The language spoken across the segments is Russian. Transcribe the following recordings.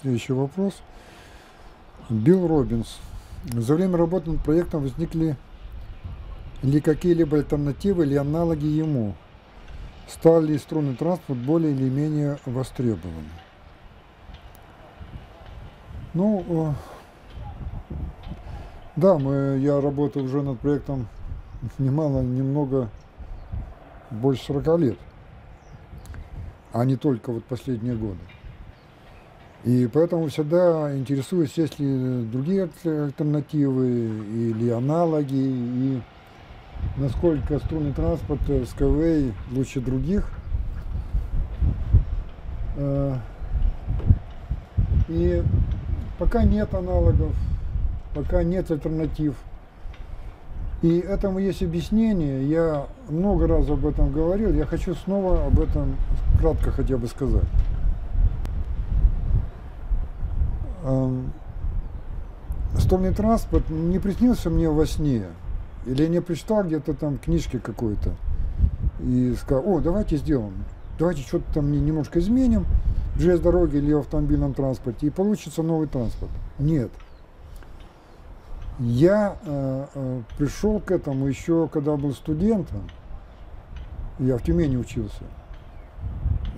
Следующий вопрос. Билл Робинс. За время работы над проектом возникли ли какие-либо альтернативы или аналоги ему? Стал ли струнный транспорт более или менее востребованным? Ну, э, да, мы, я работаю уже над проектом немало, немного больше 40 лет, а не только вот последние годы. И поэтому всегда интересуюсь, есть ли другие альтернативы или аналоги, и насколько струнный транспорт Skyway лучше других. Э, и пока нет аналогов, пока нет альтернатив. И этому есть объяснение, я много раз об этом говорил, я хочу снова об этом кратко хотя бы сказать. Стольный транспорт не приснился мне во сне. Или я не прочитал где-то там книжки какой-то. И сказал, о, давайте сделаем. Давайте что-то там немножко изменим в железной дороге или в автомобильном транспорте, и получится новый транспорт. Нет. Я э, э, пришел к этому еще, когда был студентом. Я в Тюмени учился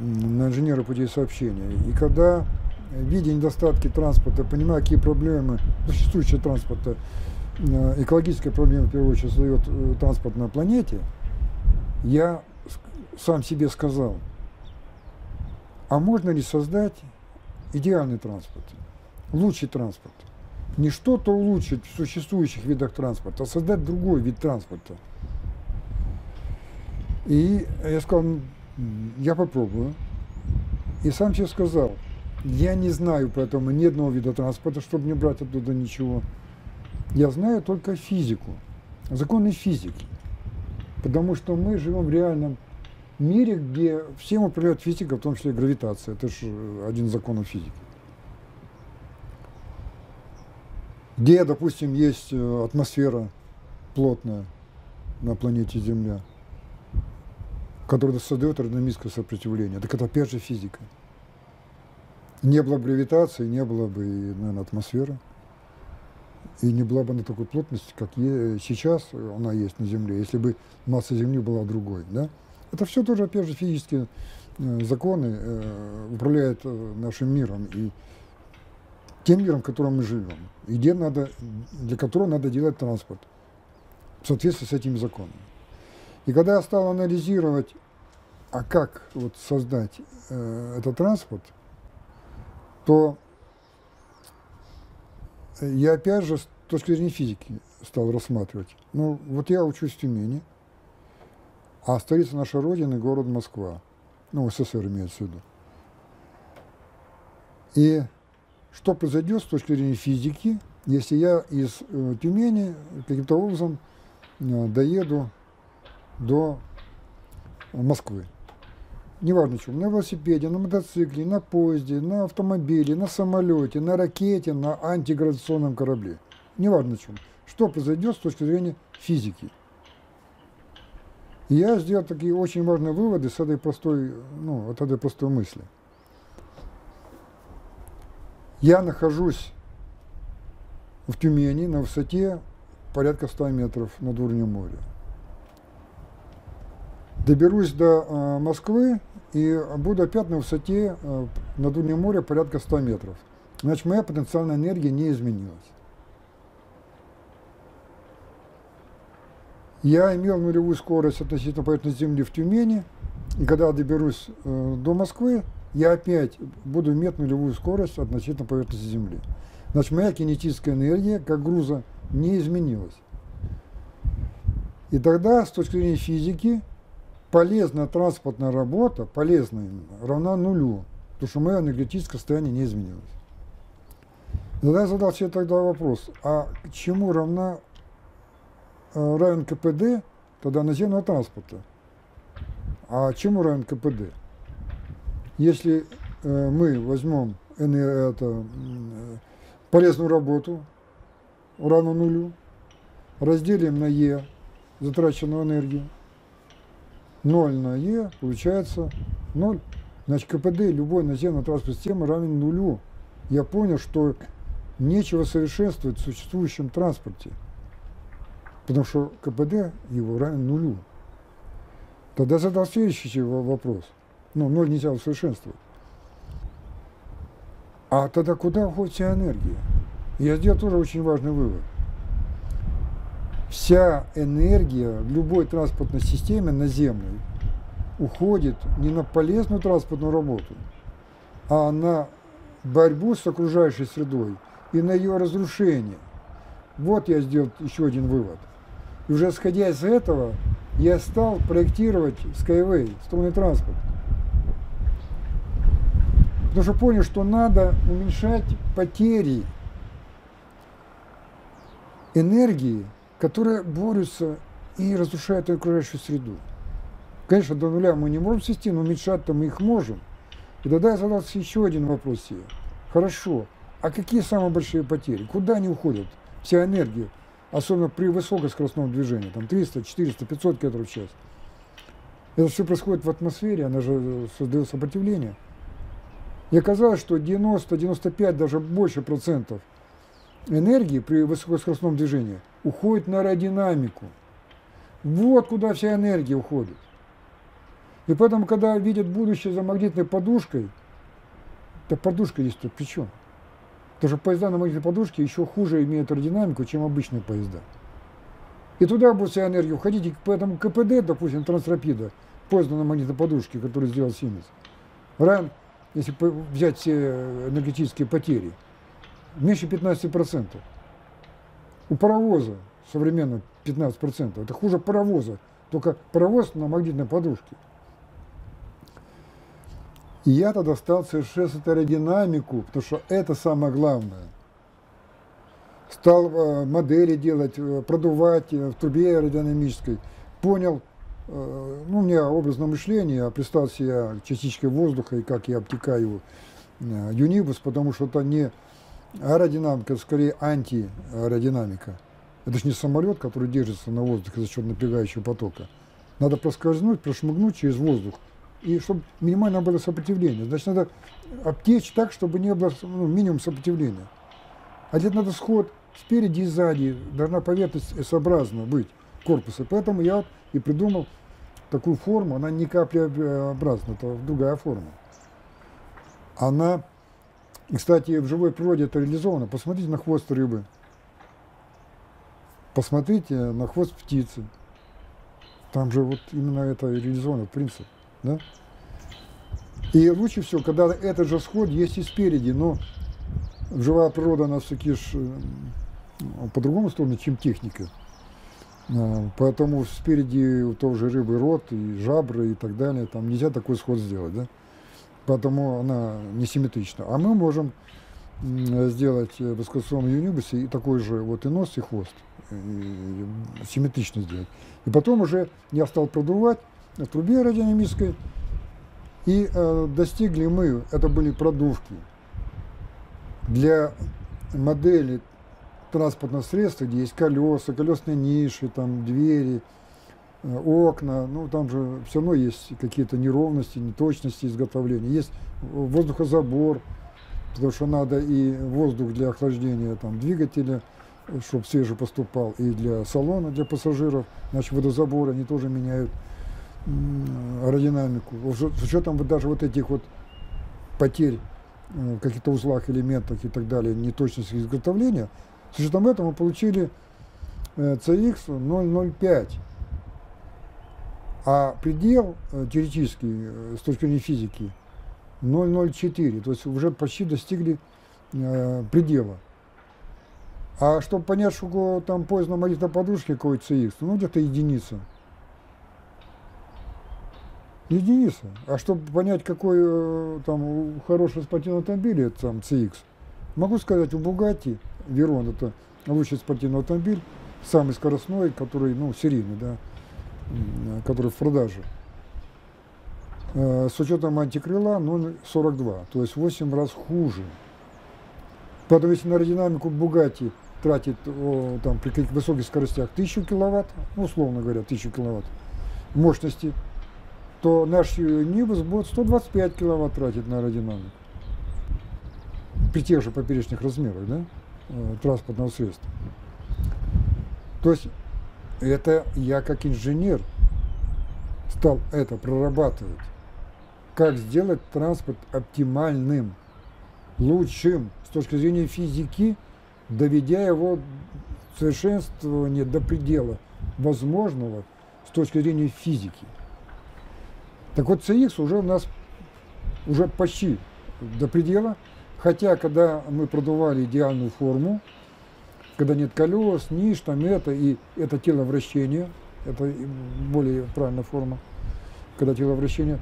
на инженера путей сообщения. И когда видя недостатки транспорта, понимая, какие проблемы существующего транспорта, э, экологические проблемы, в первую очередь, создает э, транспорт на планете, я сам себе сказал, а можно ли создать идеальный транспорт, лучший транспорт? Не что-то улучшить в существующих видах транспорта, а создать другой вид транспорта. И я сказал, я попробую. И сам себе сказал – я не знаю поэтому ни одного вида транспорта, чтобы не брать оттуда ничего. Я знаю только физику, законы физики. Потому что мы живем в реальном мире, где всем управляет физика, в том числе и гравитация. Это же один из законов физики. Где, допустим, есть э, атмосфера плотная на планете Земля, которая создает аэродинамическое сопротивление. Так это опять же физика. Не было бы гравитации, не было бы, наверное, атмосферы. И не была бы на такой плотности, как сейчас она есть на Земле, если бы масса Земли была другой. Да? Это все тоже, опять же, физические э, законы э, управляют э, нашим миром и тем миром, в котором мы живем, и где надо, для которого надо делать транспорт в соответствии с этими законами. И когда я стал анализировать, а как вот создать э, этот транспорт – то я опять же с точки зрения физики стал рассматривать. Ну, вот я учусь в Тюмени, а столица нашей Родины – город Москва. Ну, СССР имеется в виду. И что произойдет с точки зрения физики, если я из э, Тюмени каким-то образом э, доеду до Москвы? Неважно чем, на велосипеде, на мотоцикле, на поезде, на автомобиле, на самолете, на ракете, на антигравитационном корабле. Неважно чем. Что произойдет с точки зрения физики. И я сделал такие очень важные выводы с этой простой, ну, от этой простой мысли. Я нахожусь в Тюмени на высоте порядка 100 метров над уровнем моря. Доберусь до э, Москвы и буду опять на высоте э, над уровнем моря порядка 100 метров. Значит, моя потенциальная энергия не изменилась. Я имел нулевую скорость относительно поверхности Земли в Тюмени, и когда доберусь э, до Москвы, я опять буду иметь нулевую скорость относительно поверхности Земли. Значит, моя кинетическая энергия, как груза, не изменилась. И тогда, с точки зрения физики, полезная транспортная работа, полезная равна нулю, потому что мое энергетическое состояние не изменилось. Тогда я задал себе тогда вопрос, а чему равна, э, равен КПД тогда наземного транспорта? А чему равен КПД? Если э, мы возьмем это, э, полезную работу, равно нулю, разделим на Е затраченную энергию, 0 на Е получается 0. Значит, КПД любой наземной транспортной системы равен нулю. Я понял, что нечего совершенствовать в существующем транспорте, потому что КПД его равен нулю. Тогда задал следующий вопрос. Ну, ноль нельзя усовершенствовать. А тогда куда уходит вся энергия? Я сделал тоже очень важный вывод. Вся энергия в любой транспортной системе наземной уходит не на полезную транспортную работу, а на борьбу с окружающей средой и на ее разрушение. Вот я сделал еще один вывод. И уже исходя из этого, я стал проектировать Skyway, струнный транспорт. Потому что понял, что надо уменьшать потери энергии, которые борются и разрушают окружающую среду. Конечно, до нуля мы не можем свести, но уменьшать-то мы их можем. И тогда я задался еще один вопрос себе. Хорошо, а какие самые большие потери? Куда они уходят? Вся энергия, особенно при высокоскоростном движении, там 300, 400, 500 км в час. Это все происходит в атмосфере, она же создает сопротивление. И оказалось, что 90, 95, даже больше процентов энергии при высокоскоростном движении уходит на аэродинамику. Вот куда вся энергия уходит. И поэтому, когда видят будущее за магнитной подушкой, то подушка здесь тут при чем? Потому что поезда на магнитной подушке еще хуже имеют аэродинамику, чем обычные поезда. И туда будет вся энергия уходить, и поэтому КПД, допустим, Трансрапида, поезд на магнитной подушке, который сделал Сименс, равен, если взять все энергетические потери, меньше 15%. У паровоза современно 15%. Это хуже паровоза, только паровоз на магнитной подушке. И я тогда стал совершенствовать аэродинамику, потому что это самое главное. Стал э, модели делать, э, продувать э, в трубе аэродинамической. Понял, ну, у меня образное мышление, я представил себе частичкой воздуха и как я обтекаю юнибус, потому что это не аэродинамика, это скорее антиаэродинамика. Это же не самолет, который держится на воздухе за счет напрягающего потока. Надо проскользнуть, прошмыгнуть через воздух и чтобы минимально было сопротивление. Значит, надо обтечь так, чтобы не было ну, минимум сопротивления. А здесь надо сход спереди и сзади, должна поверхность S-образно быть корпуса. Поэтому я и придумал такую форму, она не каплеобразная, это другая форма. Она, и, кстати, в живой природе это реализовано. Посмотрите на хвост рыбы, посмотрите на хвост птицы. Там же вот именно это реализовано, принцип. Да? И лучше всего, когда этот же сход есть и спереди, но живая природа, она все-таки э, по другому сторону, чем техника. А, поэтому спереди у того же рыбы рот и жабры и так далее, там нельзя такой сход сделать, да? Поэтому она несимметрична. А мы можем сделать в воскресном юнибусе и такой же вот и нос, и хвост. И симметрично сделать. И потом уже я стал продувать, на трубе аэродинамической. И э, достигли мы, это были продувки, для модели транспортного средства, где есть колеса, колесные ниши, там двери, э, окна, ну там же все равно есть какие-то неровности, неточности изготовления. Есть воздухозабор, потому что надо и воздух для охлаждения там, двигателя, чтобы свежий поступал, и для салона, для пассажиров, значит водозаборы они тоже меняют аэродинамику, с учетом вот даже вот этих вот потерь э, в каких-то узлах, элементах и так далее, неточности изготовления, с учетом этого мы получили CX э, 005. А предел э, теоретический с точки зрения физики 004, то есть уже почти достигли предела. А чтобы понять, что там поезд на магнитной какой CX, ну где-то единица единица. А чтобы понять, какой э, там хороший спортивный автомобиль, это там CX, могу сказать, у Bugatti Veyron это лучший спортивный автомобиль, самый скоростной, который, ну, серийный, да, который в продаже. Э, с учетом антикрыла 0,42, то есть 8 раз хуже. Поэтому если на аэродинамику Bugatti тратит о, там, при каких высоких скоростях 1000 киловатт, ну, условно говоря, 1000 киловатт мощности, то наш Нивус будет 125 киловатт тратить на аэродинамику. При тех же поперечных размерах, да, э, транспортного средства. То есть это я как инженер стал это прорабатывать. Как сделать транспорт оптимальным, лучшим с точки зрения физики, доведя его совершенствование до предела возможного с точки зрения физики. Так вот, CX уже у нас уже почти до предела, хотя когда мы продували идеальную форму, когда нет колес, ниш, там это, и это тело вращения, это более правильная форма, когда тело вращения,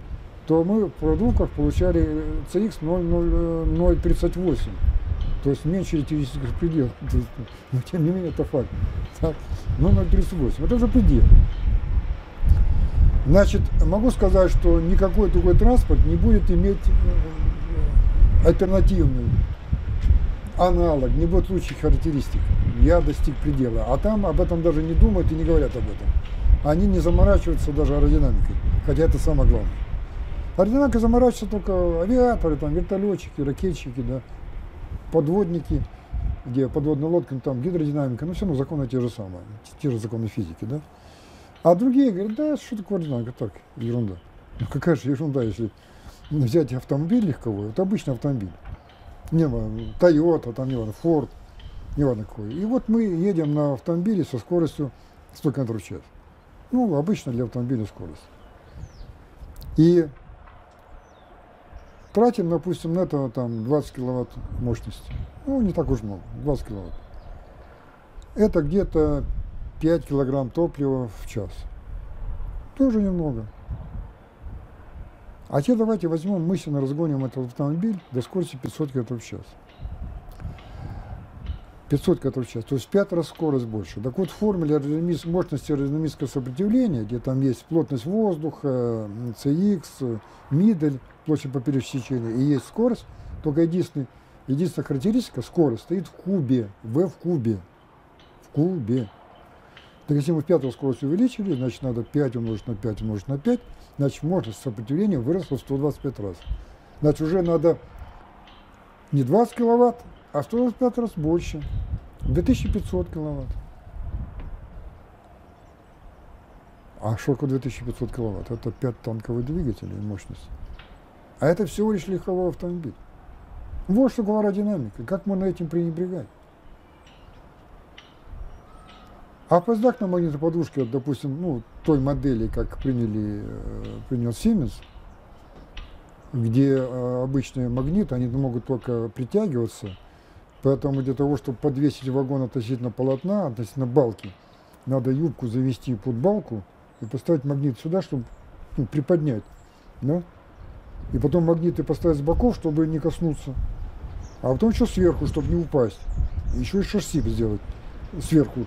то мы в продуктах получали CX 0,038, то есть меньше теоретических пределов. Но тем не менее это факт. Так, 0,038, это уже предел. Значит, могу сказать, что никакой другой транспорт не будет иметь э, альтернативный аналог, не будет лучших характеристик. Я достиг предела. А там об этом даже не думают и не говорят об этом. Они не заморачиваются даже аэродинамикой, хотя это самое главное. Аэродинамика заморачиваются только авиаторы, там, вертолетчики, ракетчики, да, подводники, где подводная лодка, ну, там гидродинамика, но все равно законы те же самые, те же законы физики, да. А другие говорят, да, что такое аэродинамика, так, ерунда. Ну какая же ерунда, если взять автомобиль легковой, это обычный автомобиль не Toyota, там, не Ford, не важно какой. И вот мы едем на автомобиле со скоростью 100 км в час. Ну, обычно для автомобиля скорость. И тратим, допустим, на это там 20 киловатт мощности. Ну, не так уж много, 20 киловатт. Это где-то 5 килограмм топлива в час. Тоже немного. А теперь давайте возьмем, мысленно разгоним этот автомобиль до скорости 500 км в час. 500 км в час, то есть в 5 раз скорость больше. Так вот, в формуле мощности аэродинамического сопротивления, где там есть плотность воздуха, CX, мидель, площадь поперечного сечения, и есть скорость, только единственная, единственная характеристика, скорость, стоит в кубе, v в кубе, в кубе. Так если мы в пятую скорость увеличили, значит надо 5 умножить на 5 умножить на 5, значит мощность сопротивления выросла в 125 раз. Значит уже надо не 20 киловатт, а 125 раз больше. 2500 киловатт. А что такое 2500 киловатт? Это 5 танковых двигателей мощность. А это всего лишь легковой автомобиль. Вот что такое аэродинамика. Как можно этим пренебрегать? А поздак на магнитной подушке, вот, допустим, ну, той модели, как приняли, э, принял Siemens, где э, обычные магниты, они могут только притягиваться, поэтому для того, чтобы подвесить вагон относительно полотна, относительно балки, надо юбку завести под балку и поставить магнит сюда, чтобы ну, приподнять, да? И потом магниты поставить с боков, чтобы не коснуться. А потом еще сверху, чтобы не упасть. Еще и шасси сделать сверху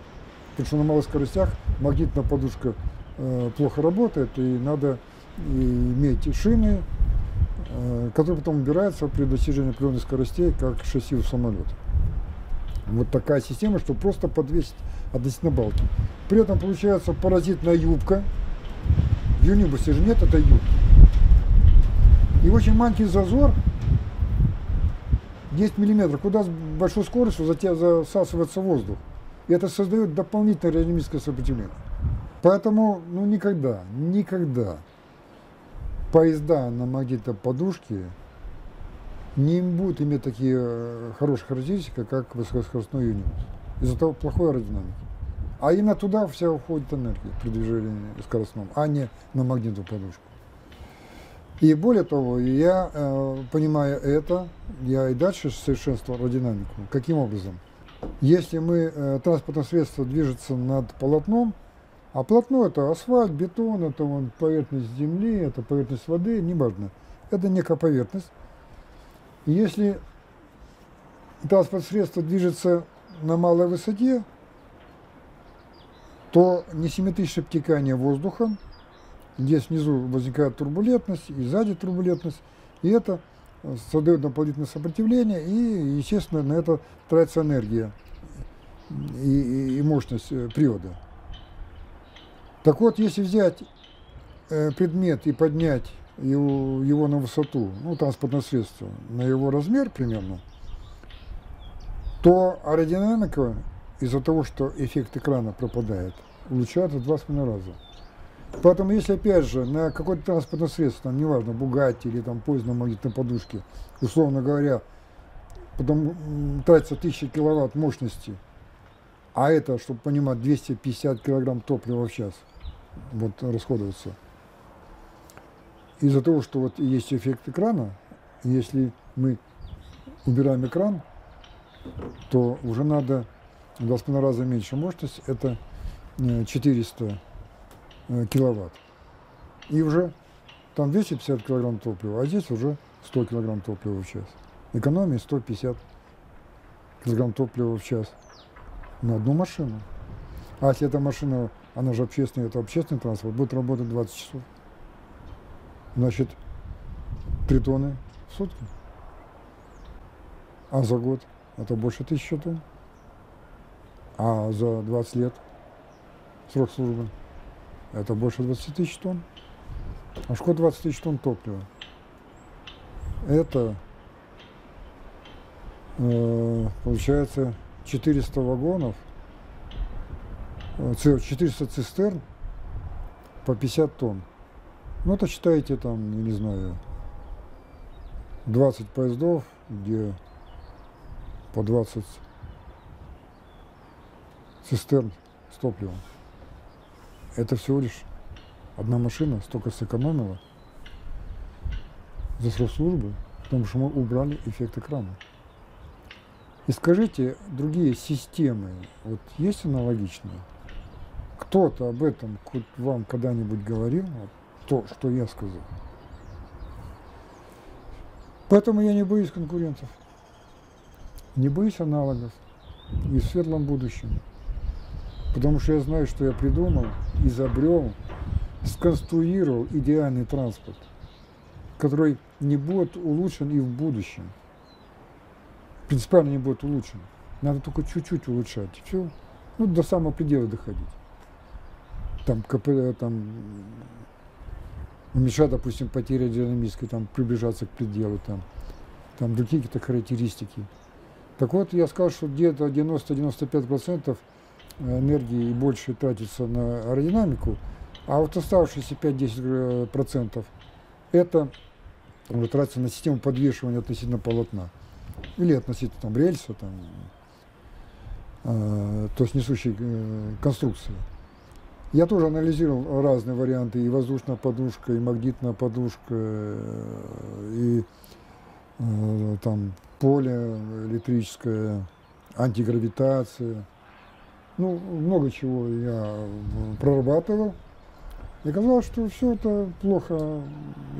потому что на малых скоростях магнитная подушка э, плохо работает, и надо иметь шины, э, которые потом убираются при достижении определенных скоростей, как шасси у самолета. Вот такая система, что просто подвесить относительно балки. При этом получается паразитная юбка. В юнибусе же нет этой юбки. И очень маленький зазор 10 миллиметров, куда с большой скоростью засасывается воздух. И это создает дополнительное аэродинамическое сопротивление. Поэтому, ну, никогда, никогда поезда на магнитной подушке не будут иметь такие э, хорошие характеристики, как высокоскоростной юнибус. Из-за того плохой аэродинамики. А именно туда вся уходит энергия при движении скоростном, а не на магнитную подушку. И более того, я, э, понимая это, я и дальше совершенствовал аэродинамику. Каким образом? Если мы, э, транспортное средство движется над полотном, а полотно это асфальт, бетон, это вон, поверхность земли, это поверхность воды, неважно. Это некая поверхность. Если транспортное средство движется на малой высоте, то несимметричное обтекание воздуха, здесь внизу возникает турбулентность и сзади турбулентность, и это создает дополнительное сопротивление, и, естественно, на это тратится энергия и, и, и мощность э, привода. Так вот, если взять э, предмет и поднять его, его на высоту, ну, транспортное средство, на его размер примерно, то аэродинамика из-за того, что эффект экрана пропадает, улучшается в два с половиной раза. Поэтому, если опять же на какое-то транспортное средство, там, неважно, Бугатти или там поезд на магнитной подушке, условно говоря, потом тратится 1000 киловатт мощности, а это, чтобы понимать, 250 килограмм топлива в час вот, расходуется. Из-за того, что вот есть эффект экрана, если мы убираем экран, то уже надо в 2,5 раза меньше мощность, это 400 э, э, киловатт. И уже там 250 килограмм топлива, а здесь уже 100 килограмм топлива в час. Экономия 150 килограмм топлива в час на одну машину. А если эта машина, она же общественная, это общественный транспорт, будет работать 20 часов. Значит, 3 тонны в сутки. А за год это больше тысячи тонн. А за 20 лет срок службы это больше 20 тысяч тонн. А что 20 тысяч тонн топлива? Это э, получается 400 вагонов, 400 э, цистерн по 50 тонн. Ну, это считайте там, я не знаю, 20 поездов, где по 20 цистерн с топливом. Это всего лишь одна машина столько сэкономила за срок службы, потому что мы убрали эффект экрана. И скажите, другие системы, вот есть аналогичные? Кто-то об этом вам когда-нибудь говорил? Вот то, что я сказал. Поэтому я не боюсь конкурентов, не боюсь аналогов и в светлом будущем. Потому что я знаю, что я придумал, изобрел, сконструировал идеальный транспорт, который не будет улучшен и в будущем. Принципиально не будет улучшен. Надо только чуть-чуть улучшать. Все. Ну, до самого предела доходить. Там, КП, там уменьшать, допустим, потери аэродинамической, там, приближаться к пределу, там, там другие какие-то характеристики. Так вот, я сказал, что где-то 90-95% энергии и больше тратится на аэродинамику, а вот оставшиеся 5-10% это уже тратится на систему подвешивания относительно полотна или относительно там, рельса, там, э, то есть несущей э, конструкции. Я тоже анализировал разные варианты, и воздушная подушка, и магнитная подушка, э, и э, там поле электрическое, антигравитация. Ну, много чего я прорабатывал. И оказалось, что все это плохо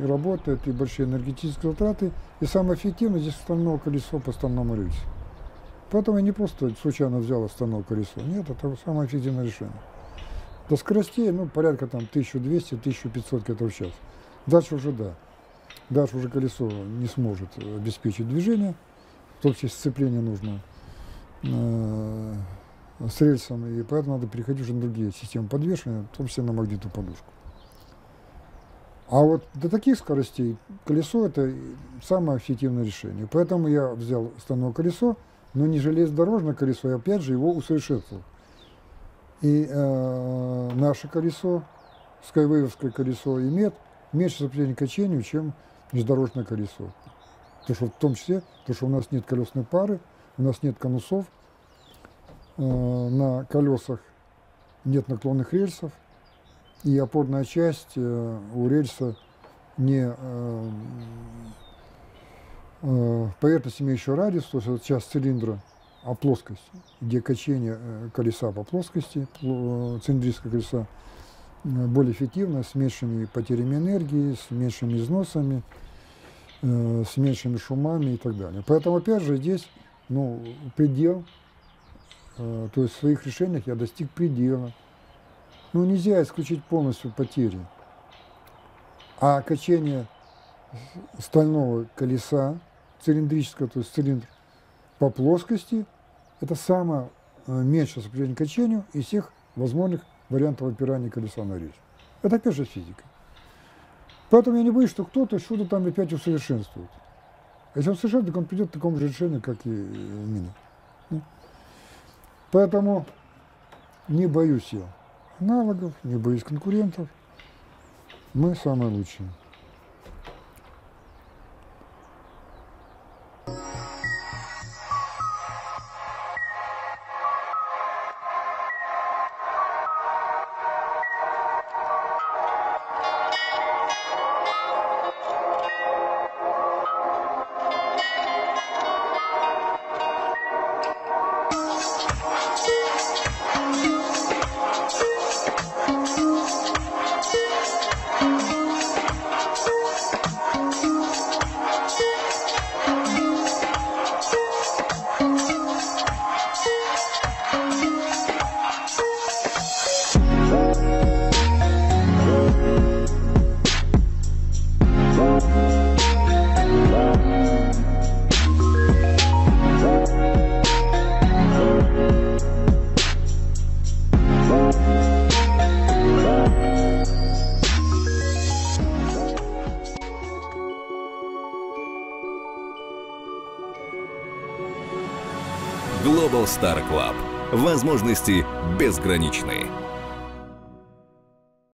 и работает, и большие энергетические затраты. И самое эффективное здесь остальное колесо по стальному рельсу. Поэтому я не просто случайно взял остальное колесо. Нет, это самое эффективное решение. До скоростей, ну, порядка там 1200-1500 км в час. Дальше уже да. Дальше уже колесо не сможет обеспечить движение, в том числе сцепление нужно э, с рельсом, и поэтому надо переходить уже на другие системы подвешивания, в том числе на магнитную подушку. А вот до таких скоростей колесо – это самое эффективное решение. Поэтому я взял стальное колесо, но не железнодорожное колесо, и опять же его усовершенствовал. И э, наше колесо, скайвейвское колесо, имеет меньше сопротивления качению, чем междорожное колесо. Потому что, в том числе, потому что у нас нет колесной пары, у нас нет конусов, э, на колесах нет наклонных рельсов, и опорная часть э, у рельса не э, э, поверхность, имеющая радиус, то есть это часть цилиндра, а плоскость, где качение э, колеса по плоскости, э, цилиндрического колеса, э, более эффективно, с меньшими потерями энергии, с меньшими износами, с меньшими шумами и так далее. Поэтому, опять же, здесь ну, предел, то есть в своих решениях я достиг предела. Ну, нельзя исключить полностью потери. А качение стального колеса, цилиндрического, то есть цилиндр по плоскости это самое э, меньшее сопротивление качению из всех возможных вариантов опирания колеса на рельс. Это опять же физика. Поэтому я не боюсь, что кто-то что-то там опять усовершенствует. Если он совершенствует, так он придет к такому же решению, как и Мина. Поэтому не боюсь я аналогов, не боюсь конкурентов. Мы самые лучшие. Возможности безграничны.